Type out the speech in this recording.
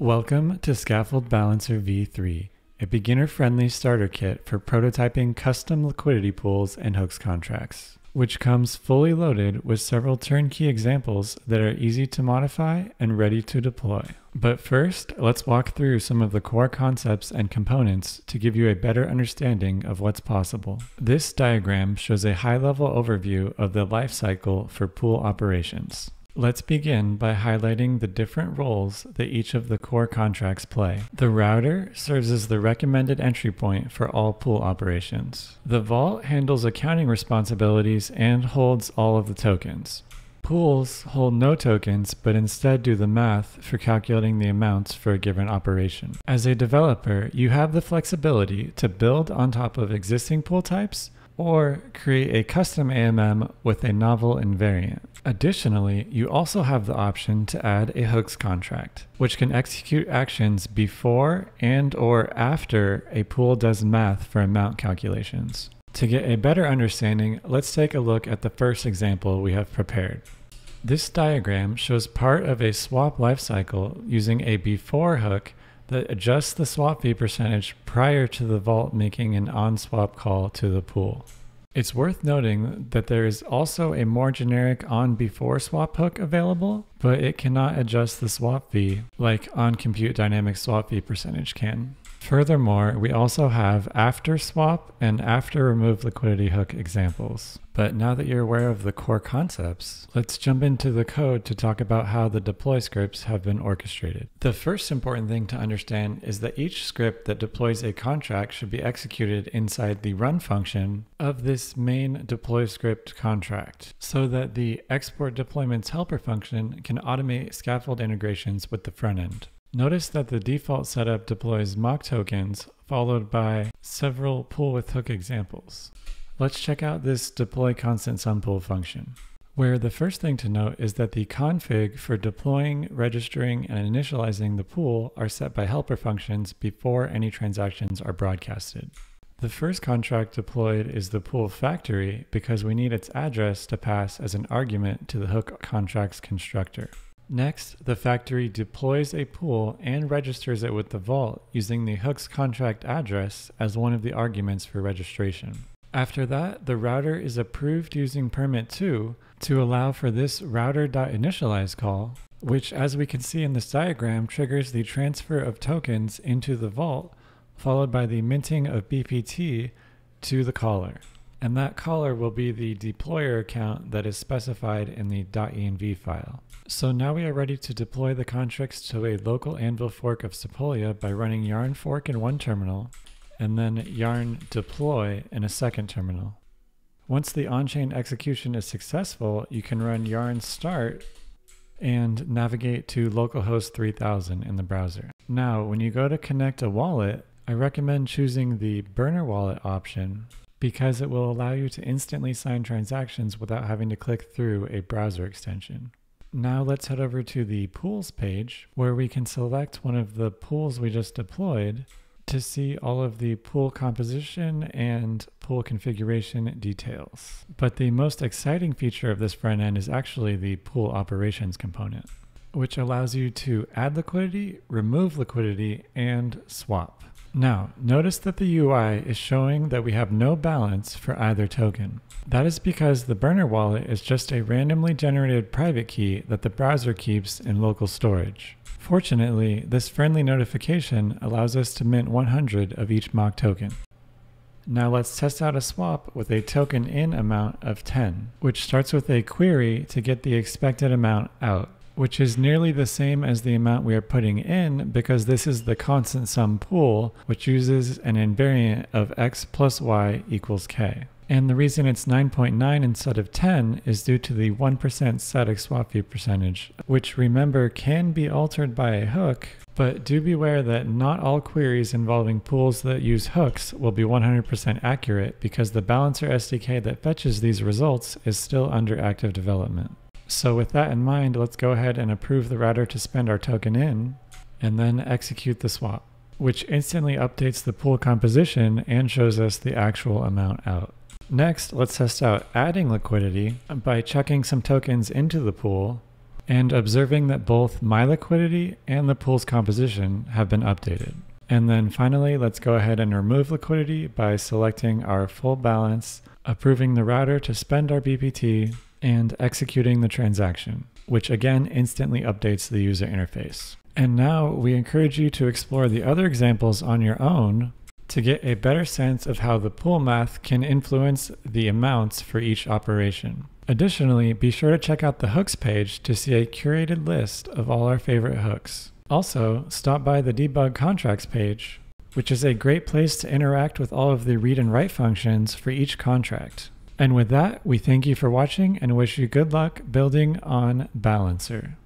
Welcome to Scaffold Balancer v3, a beginner-friendly starter kit for prototyping custom liquidity pools and hooks contracts, which comes fully loaded with several turnkey examples that are easy to modify and ready to deploy. But first, let's walk through some of the core concepts and components to give you a better understanding of what's possible. This diagram shows a high-level overview of the life cycle for pool operations. Let's begin by highlighting the different roles that each of the core contracts play. The router serves as the recommended entry point for all pool operations. The vault handles accounting responsibilities and holds all of the tokens. Pools hold no tokens, but instead do the math for calculating the amounts for a given operation. As a developer, you have the flexibility to build on top of existing pool types or create a custom AMM with a novel invariant. Additionally, you also have the option to add a hooks contract, which can execute actions before and or after a pool does math for amount calculations. To get a better understanding, let's take a look at the first example we have prepared. This diagram shows part of a swap lifecycle using a before hook that adjusts the swap fee percentage prior to the vault making an on swap call to the pool. It's worth noting that there is also a more generic on before swap hook available, but it cannot adjust the swap fee like on compute dynamic swap fee percentage can. Furthermore, we also have after swap and after remove liquidity hook examples. But now that you're aware of the core concepts, let's jump into the code to talk about how the deploy scripts have been orchestrated. The first important thing to understand is that each script that deploys a contract should be executed inside the run function of this main deploy script contract so that the export deployments helper function can automate scaffold integrations with the front end. Notice that the default setup deploys mock tokens followed by several pool with hook examples. Let's check out this deploy constant sum pool function, where the first thing to note is that the config for deploying, registering, and initializing the pool are set by helper functions before any transactions are broadcasted. The first contract deployed is the pool factory because we need its address to pass as an argument to the hook contracts constructor. Next, the factory deploys a pool and registers it with the vault using the hooks contract address as one of the arguments for registration. After that, the router is approved using permit 2 to allow for this router.initialize call, which as we can see in this diagram triggers the transfer of tokens into the vault, followed by the minting of BPT to the caller and that caller will be the deployer account that is specified in the .env file. So now we are ready to deploy the contracts to a local Anvil fork of Sepolia by running yarn fork in one terminal and then yarn deploy in a second terminal. Once the on-chain execution is successful, you can run yarn start and navigate to localhost 3000 in the browser. Now, when you go to connect a wallet, I recommend choosing the burner wallet option because it will allow you to instantly sign transactions without having to click through a browser extension. Now let's head over to the pools page where we can select one of the pools we just deployed to see all of the pool composition and pool configuration details. But the most exciting feature of this front end is actually the pool operations component, which allows you to add liquidity, remove liquidity, and swap. Now, notice that the UI is showing that we have no balance for either token. That is because the burner wallet is just a randomly generated private key that the browser keeps in local storage. Fortunately, this friendly notification allows us to mint 100 of each mock token. Now let's test out a swap with a token in amount of 10, which starts with a query to get the expected amount out which is nearly the same as the amount we are putting in because this is the constant sum pool, which uses an invariant of x plus y equals k. And the reason it's 9.9 instead of 10 is due to the 1% static swap fee percentage, which remember can be altered by a hook, but do beware that not all queries involving pools that use hooks will be 100% accurate because the balancer SDK that fetches these results is still under active development. So with that in mind, let's go ahead and approve the router to spend our token in and then execute the swap, which instantly updates the pool composition and shows us the actual amount out. Next, let's test out adding liquidity by chucking some tokens into the pool and observing that both my liquidity and the pool's composition have been updated. And then finally, let's go ahead and remove liquidity by selecting our full balance, approving the router to spend our BPT, and executing the transaction, which again instantly updates the user interface. And now we encourage you to explore the other examples on your own to get a better sense of how the pool math can influence the amounts for each operation. Additionally, be sure to check out the hooks page to see a curated list of all our favorite hooks. Also, stop by the debug contracts page, which is a great place to interact with all of the read and write functions for each contract. And with that, we thank you for watching and wish you good luck building on Balancer.